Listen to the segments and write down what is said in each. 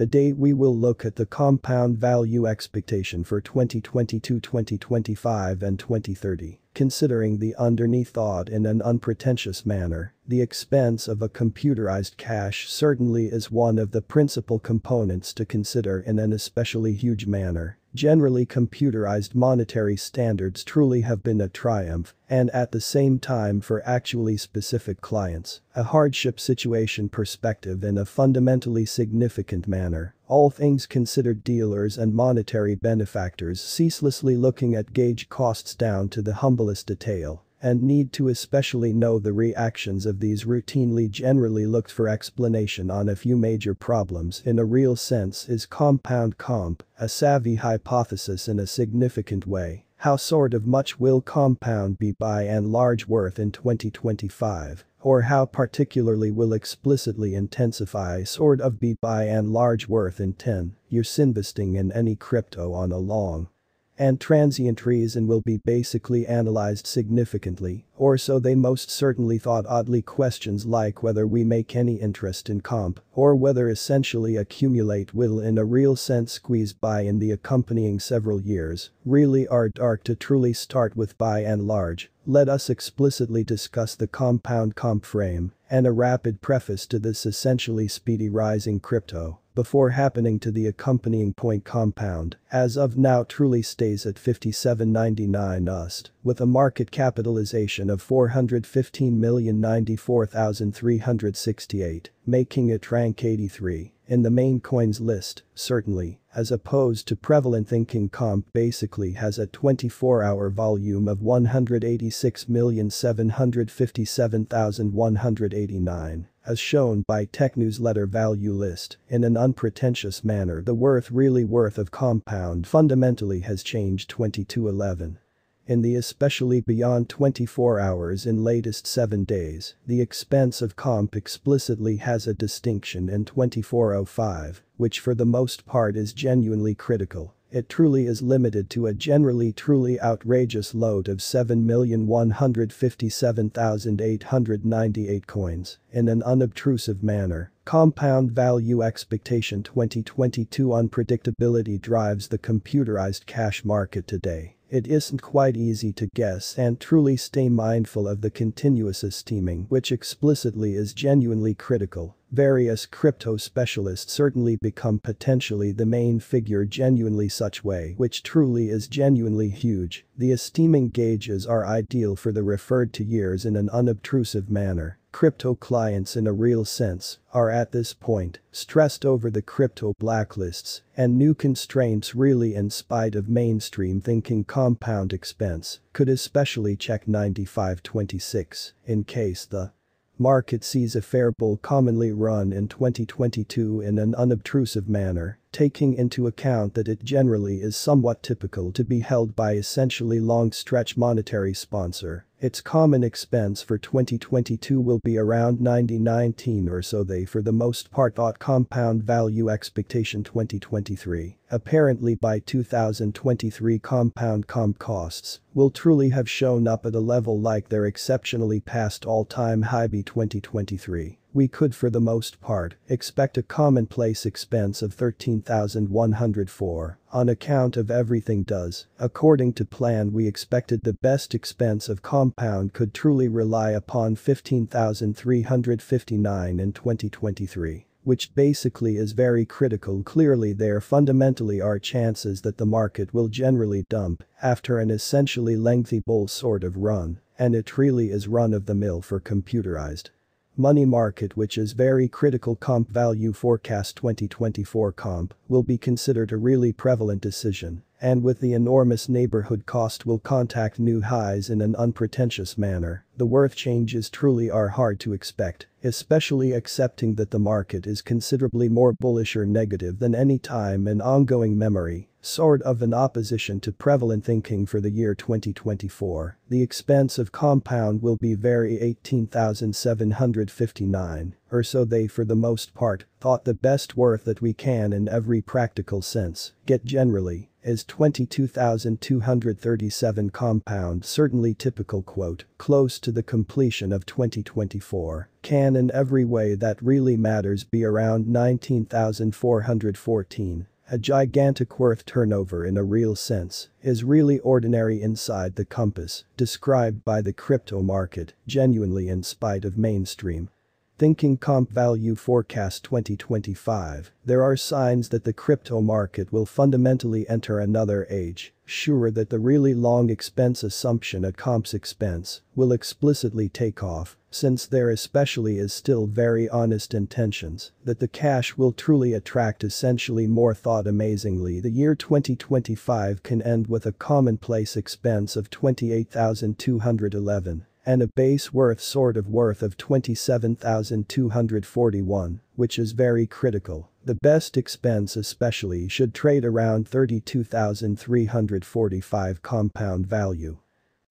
Today we will look at the compound value expectation for 2022, 2025 and 2030. Considering the underneath thought in an unpretentious manner, the expense of a computerized cash certainly is one of the principal components to consider in an especially huge manner. Generally computerized monetary standards truly have been a triumph, and at the same time for actually specific clients, a hardship situation perspective in a fundamentally significant manner. All things considered dealers and monetary benefactors ceaselessly looking at gauge costs down to the humblest detail and need to especially know the reactions of these routinely generally looked for explanation on a few major problems in a real sense is compound comp, a savvy hypothesis in a significant way. How sort of much will compound be by and large worth in 2025? Or how particularly will explicitly intensify sort of be by and large worth in 10 years investing in any crypto on a long and transient reason will be basically analyzed significantly, or so they most certainly thought. Oddly questions like whether we make any interest in comp, or whether essentially accumulate will in a real sense squeeze by in the accompanying several years, really are dark to truly start with by and large, let us explicitly discuss the compound comp frame, and a rapid preface to this essentially speedy rising crypto before happening to the accompanying point compound, as of now truly stays at 57.99 USD, with a market capitalization of 415,094,368, making it rank 83 in the main coins list, certainly, as opposed to prevalent thinking comp basically has a 24-hour volume of 186,757,189 as shown by tech newsletter value list, in an unpretentious manner the worth really worth of compound fundamentally has changed 2211. In the especially beyond 24 hours in latest 7 days, the expense of comp explicitly has a distinction in 2405, which for the most part is genuinely critical it truly is limited to a generally truly outrageous load of 7,157,898 coins in an unobtrusive manner. Compound value expectation 2022 unpredictability drives the computerized cash market today. It isn't quite easy to guess and truly stay mindful of the continuous esteeming which explicitly is genuinely critical Various crypto specialists certainly become potentially the main figure genuinely such way which truly is genuinely huge, the esteeming gauges are ideal for the referred to years in an unobtrusive manner. Crypto clients in a real sense are at this point stressed over the crypto blacklists and new constraints really in spite of mainstream thinking compound expense could especially check 9526 in case the market sees a fair bull commonly run in 2022 in an unobtrusive manner, taking into account that it generally is somewhat typical to be held by essentially long-stretch monetary sponsor its common expense for 2022 will be around 9019 or so they for the most part thought compound value expectation 2023. Apparently by 2023 compound comp costs will truly have shown up at a level like their exceptionally past all-time high by 2023 we could for the most part expect a commonplace expense of 13,104 on account of everything does. According to plan we expected the best expense of compound could truly rely upon 15,359 in 2023 which basically is very critical clearly there fundamentally are chances that the market will generally dump after an essentially lengthy bull sort of run and it really is run of the mill for computerized money market which is very critical comp value forecast 2024 comp will be considered a really prevalent decision and with the enormous neighborhood cost will contact new highs in an unpretentious manner, the worth changes truly are hard to expect, especially accepting that the market is considerably more bullish or negative than any time in ongoing memory Sort of an opposition to prevalent thinking for the year 2024, the expense of compound will be very 18,759, or so they for the most part thought the best worth that we can in every practical sense get generally is 22,237 compound certainly typical quote, close to the completion of 2024, can in every way that really matters be around 19,414 a gigantic worth turnover in a real sense, is really ordinary inside the compass, described by the crypto market, genuinely in spite of mainstream. Thinking Comp Value Forecast 2025, there are signs that the crypto market will fundamentally enter another age, sure that the really long expense assumption at comp's expense will explicitly take off, since there especially is still very honest intentions that the cash will truly attract essentially more thought amazingly. The year 2025 can end with a commonplace expense of 28,211 and a base worth sort of worth of 27,241, which is very critical. The best expense especially should trade around 32,345 compound value.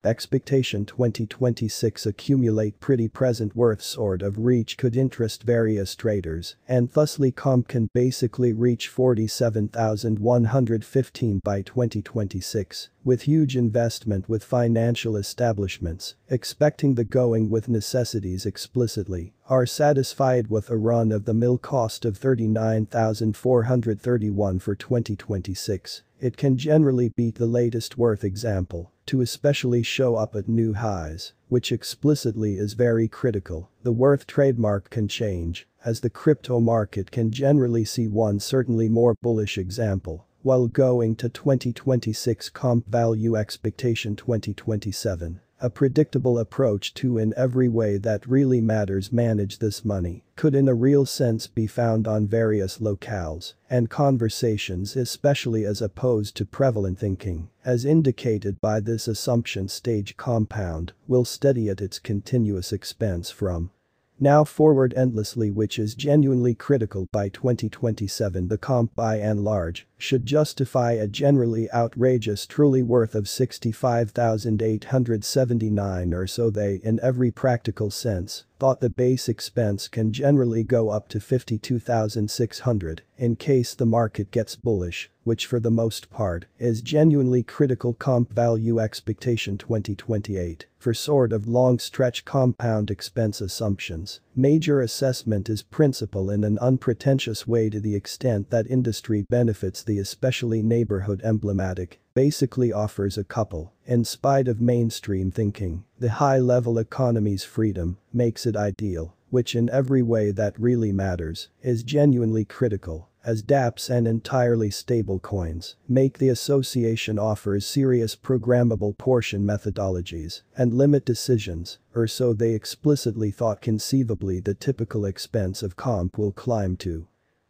Expectation 2026 accumulate pretty present worth sort of reach could interest various traders and thusly comp can basically reach 47,115 by 2026 with huge investment with financial establishments expecting the going with necessities explicitly are satisfied with a run of the mill cost of 39,431 for 2026 it can generally beat the latest worth example to especially show up at new highs, which explicitly is very critical. The worth trademark can change, as the crypto market can generally see one certainly more bullish example, while going to 2026 comp value expectation 2027. A predictable approach to in every way that really matters manage this money could in a real sense be found on various locales and conversations especially as opposed to prevalent thinking, as indicated by this assumption stage compound will steady at its continuous expense from now forward endlessly which is genuinely critical by 2027 the comp by and large should justify a generally outrageous truly worth of 65,879 or so they in every practical sense thought the base expense can generally go up to 52,600 in case the market gets bullish, which for the most part is genuinely critical comp value expectation 2028 for sort of long stretch compound expense assumptions. Major assessment is principal in an unpretentious way to the extent that industry benefits the especially neighborhood emblematic basically offers a couple, in spite of mainstream thinking, the high-level economy's freedom makes it ideal, which in every way that really matters, is genuinely critical, as dApps and entirely stable coins make the association offers serious programmable portion methodologies and limit decisions, or so they explicitly thought conceivably the typical expense of comp will climb to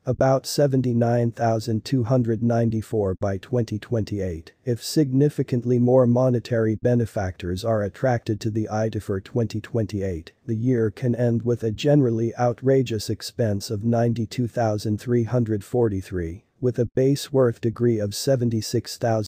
about 79,294 by 2028 if significantly more monetary benefactors are attracted to the IDA for 2028, the year can end with a generally outrageous expense of 92,343 with a base worth degree of 76,000